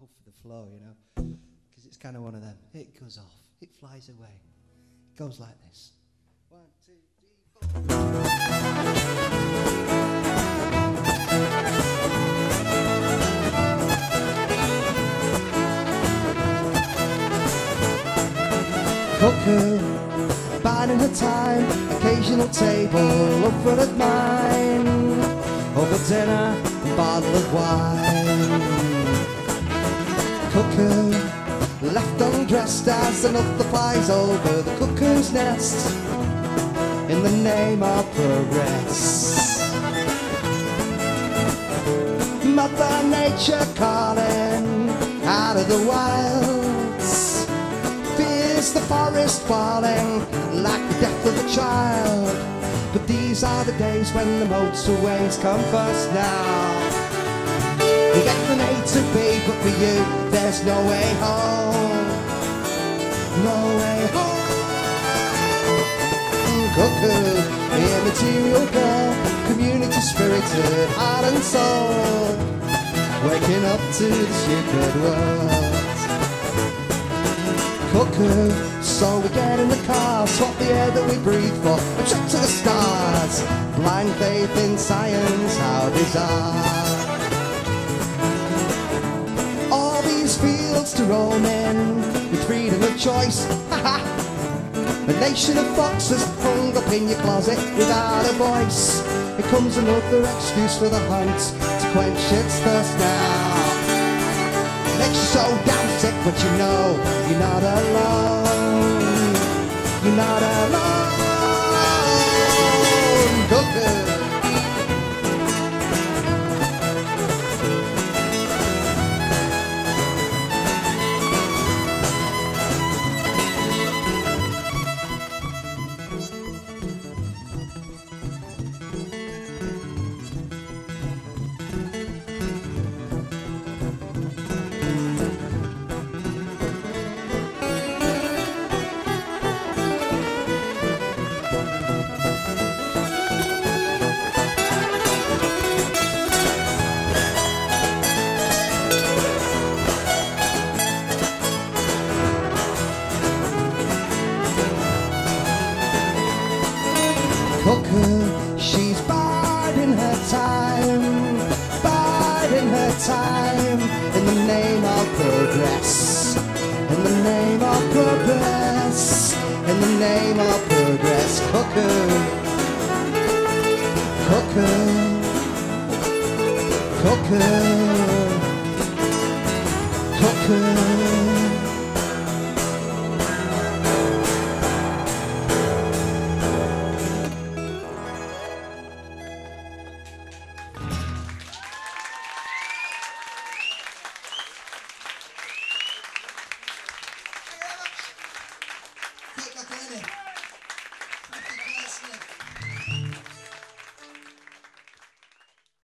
go for the flow, you know, because it's kind of one of them. It goes off, it flies away. It goes like this. One, two, three, four. Cuckoo, biding her time, occasional table, up front of mine, over dinner, bottle of wine. Left undressed as another flies over the cuckoo's nest, in the name of progress. Mother Nature calling out of the wilds fears the forest falling like the death of a child. But these are the days when the motorways come first now. You get from A to B, but for you, there's no way home. No way home. Cuckoo, the immaterial girl, community spirited, heart and soul. Waking up to the stupid world cuckoo. So we get in the car, swap the air that we breathe for a trip to the stars. Blind faith in science, how bizarre. Fields to roam in with freedom of choice. Ha ha! A nation of foxes hung up in your closet without a voice. It comes another excuse for the hunt to quench its thirst now makes you so damn sick, but you know you're not alone. You're not alone. Cuckoo, she's biding her time, biding her time in the name of progress, in the name of progress, in the name of progress. Cuckoo, cuckoo, cuckoo, cuckoo.